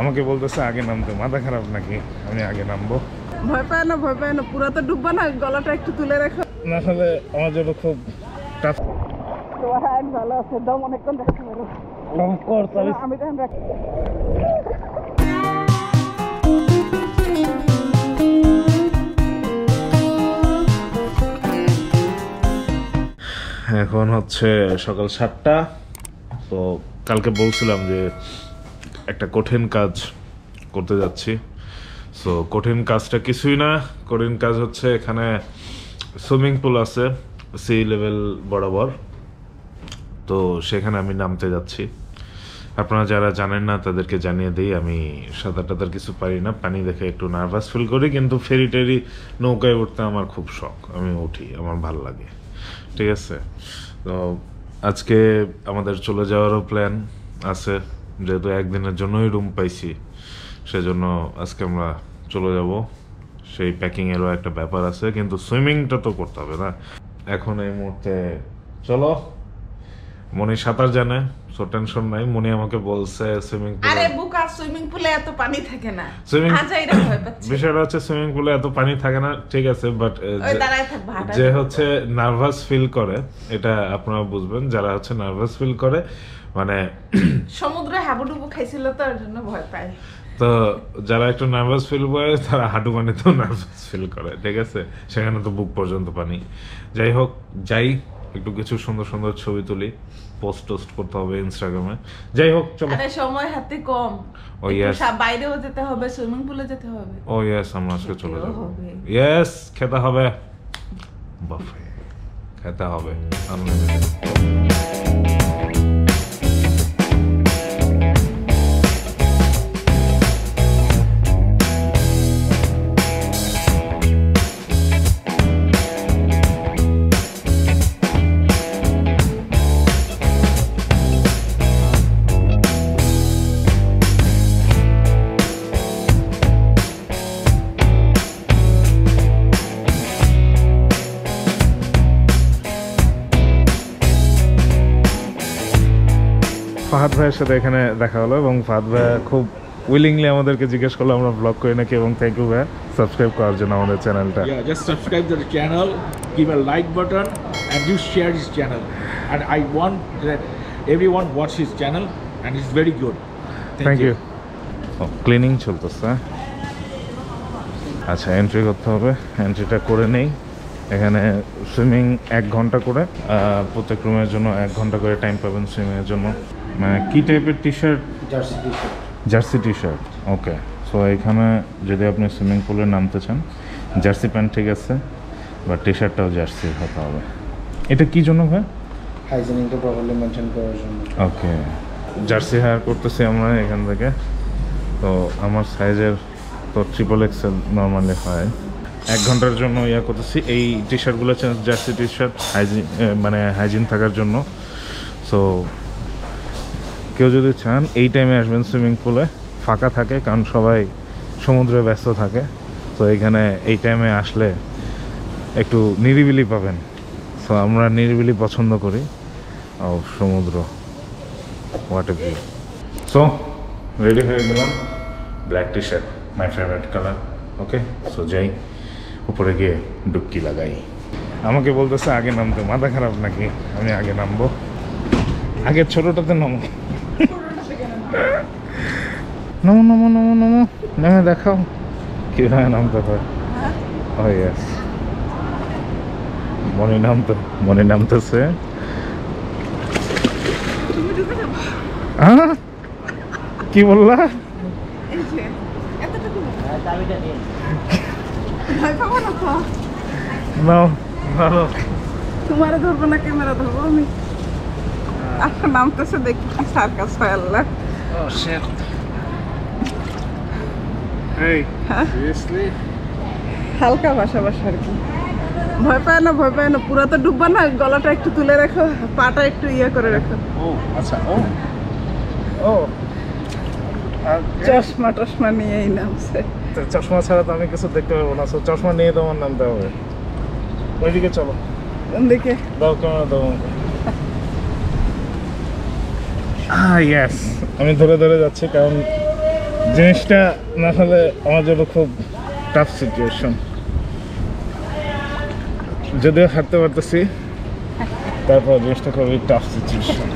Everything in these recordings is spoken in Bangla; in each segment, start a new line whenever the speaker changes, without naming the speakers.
আমাকে বলতেছে আগে নামতে মাথা খারাপ নাকি? আমি আগে নামবো।
ভয় পায় না ভয় পায় না পুরো তো ডুববা না গলাটা একটু তুলে রাখো।
না হলে আমার জন্য খুব টাফ
তোমার হাইট ভালো আছে দম অনেকক্ষণ রাখতে পারো আমি রাখি
এখন হচ্ছে সকাল সাতটা। তো কালকে বলছিলাম যে একটা কঠিন কাজ করতে যাচ্ছি। সো কঠিন কাজটা কিছুই না, কঠিন কাজ হচ্ছে এখানে সুইমিং পুল আছে, সি লেভেল বরাবর। তো সেখানে আমি নামতে যাচ্ছি। আপনারা যারা জানেন না, তাদেরকে জানিয়ে দিই, আমি সাঁতার টাতার কিছু পারি না। পানি দেখে একটু নার্ভাস ফিল করি, কিন্তু ফেরি টেরি নৌকায় উঠতে আমার খুব শখ। আমি উঠি, আমার ভালো লাগে। ঠিক আছে? তো আজকে আমাদের চলে যাওয়ারও প্ল্যান আছে। যেহেতু একদিনের জন্যই রুম পাইছি, সেজন্য আজকে আমরা চলে যাব। সেই প্যাকিংয়েরও একটা ব্যাপার আছে, কিন্তু সুইমিংটা তো করতে হবে না। এখন এই মুহূর্তে চলো মনে সাঁতার জানে। সো টেনশন নাই। মনি আমাকে বলছে সুইমিং
আরে বুকা সুইমিং পুলে এত পানি থাকে না। পাচ্ছে।
বিষয়টা হচ্ছে সুইমিং পুলে এত পানি থাকে না ঠিক আছে বাট যে হচ্ছে নার্ভাস ফিল করে এটা আপনারা বুঝবেন যারা হচ্ছে নার্ভাস ফিল করে মানে
সমুদ্রে হাবুডুবু খাইছিল তো ওর জন্য ভয় পায়।
তো যারা একটু নার্ভাস ফিল করে তারা হাঁটু পানিতেও নার্ভাস ফিল করে ঠিক আছে? সেখানে তো বুক পর্যন্ত পানি। যাই হোক যাই একটু কিছু সুন্দর সুন্দর ছবি তুলি। পোস্ট টোস্ট করতে হবে ইনস্টাগ্রামে যাই হোক চলো।
আরে সময় হাতে কম।
ও,
ইয়েস
yes.
বাইরেও যেতে হবে সুইমিং পুলে যেতে হবে।
ও ইয়েস আমরা আজকে চলে যাব। ইয়েস খেতে হবে। বাফে খেতে হবে। unlimited। ফাহাদ ভাইয়ের সাথে এখানে দেখা হলো এবং ফাহাদ ভাই খুব উইলিংলি আমাদেরকে জিজ্ঞেস করল আমরা ব্লগ করি নাকি? এবং থ্যাংক ইউ ভাই সাবস্ক্রাইব করার জন্য আমাদের চ্যানেলটা
just subscribe to the channel, give a like button, and you share his channel. And I want that everyone watch his channel, and it's very
thank you cleaning চলতেছে আচ্ছা এন্ট্রি করতে হবে। এন্ট্রিটা করে নেই। এখানে সুইমিং এক ঘণ্টা করে প্রত্যেক রুমের জন্য এক ঘণ্টা করে টাইম পাবেন সুইমিংয়ের জন্য। মানে কী টাইপের T shirt jersey T shirt okay so এখানে যদি আপনি সুইমিং পুলে নামতে চান জার্সি প্যান্ট ঠিক আছে বা টি শার্টটাও জার্সি হতে হবে। এটা কি জন্য ভাই?
হাইজিনিকটা প্রপারলি মেনটেন করার জন্য।
ওকে জার্সি হায়ার করতেছি আমরা এখান থেকে। তো আমার সাইজের তো ট্রিপল এক্সেল নর্মালি হয়। এক ঘণ্টার জন্য ইয়া করতেছি। এই টি শার্টগুলো জার্সি টি শার্ট হাইজিন মানে হাইজিন থাকার জন্য। সো কেউ যদি চান, এই টাইমে আসবেন সুইমিং পুলে ফাঁকা থাকে, কারণ সবাই সমুদ্রে ব্যস্ত থাকে। তো এখানে এই টাইমে আসলে একটু নিরিবিলি পাবেন। সো আমরা নিরিবিলি পছন্দ করি। ও সমুদ্র what a view so ready হয়ে গেলাম। Black T shirt my favourite colour okay so যাই, উপরে গিয়ে ডুবকি লাগাই। আমাকে বলতেছে, আগে নামতে, মাথা খারাপ নাকি? আমি আগে নামবো। আগে ছোটটাতে নামো। নমো নমো নমো নমো। নেমে দেখাও। কীভাবে নামতে হয়। ও ইয়েস মনে নামতে মনে নামতেছে
যাব
কি বললা?
এই যে এতটুকু ভয় পাবো না তো?
নাও ভালো।
তোমারে ধরবো না ক্যামেরা ধরবো আমি। নামতেছে দেখি কি সার্কাস হয় আল্লাহ। হ্যাঁ?
সিরিয়াসলি
হালকা ভাষা ভাষা আর কি। ভয় পায় না ভয় পায় না পুরো তো ডুববা না গলাটা একটু তুলে রাখো পাটা একটু ইয়ে করে রাখো।
ও আচ্ছা ও। ও
চশমা টশমা নিয়েই নামছে।
তো চশমা ছাড়া তো আমি কিছু দেখতে পারব না চশমা নিয়ে তোমার নামতে হবে। ওইদিকে চলো।
ওদিকে
দাও ক্যামেরা দাও ইয়েস আমি ধরে ধরে যাচ্ছি কারণ জিনিসটা না হলে আমার জন্য খুব টাফ সিচুয়েশন যদিও হাঁটতে পারতেছি, তারপর জিনিসটা খুবই টাফ সিচুয়েশন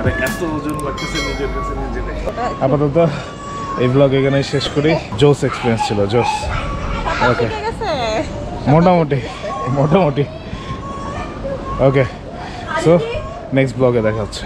মানে এত ওজন লাগতেছে নিজের কাছে নিজে আপাতত এই ব্লগ এখানে শেষ করি। জোস এক্সপিরিয়েন্স ছিল জোস। ওকে মোটামুটি মোটামুটি। ওকে সো নেক্সট ব্লগে দেখা হচ্ছে।